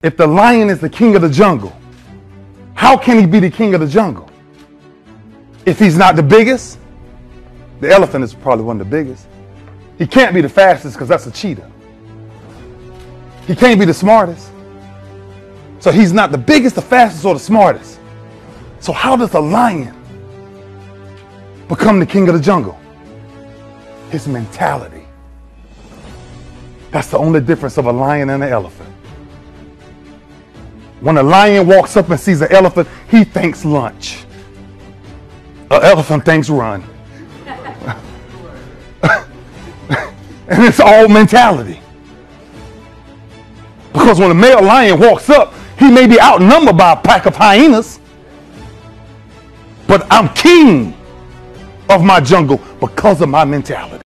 If the lion is the king of the jungle, how can he be the king of the jungle? If he's not the biggest, the elephant is probably one of the biggest. He can't be the fastest because that's a cheetah. He can't be the smartest. So he's not the biggest, the fastest, or the smartest. So how does a lion become the king of the jungle? His mentality. That's the only difference of a lion and an elephant. When a lion walks up and sees an elephant, he thinks lunch. An elephant thinks run. and it's all mentality. Because when a male lion walks up, he may be outnumbered by a pack of hyenas. But I'm king of my jungle because of my mentality.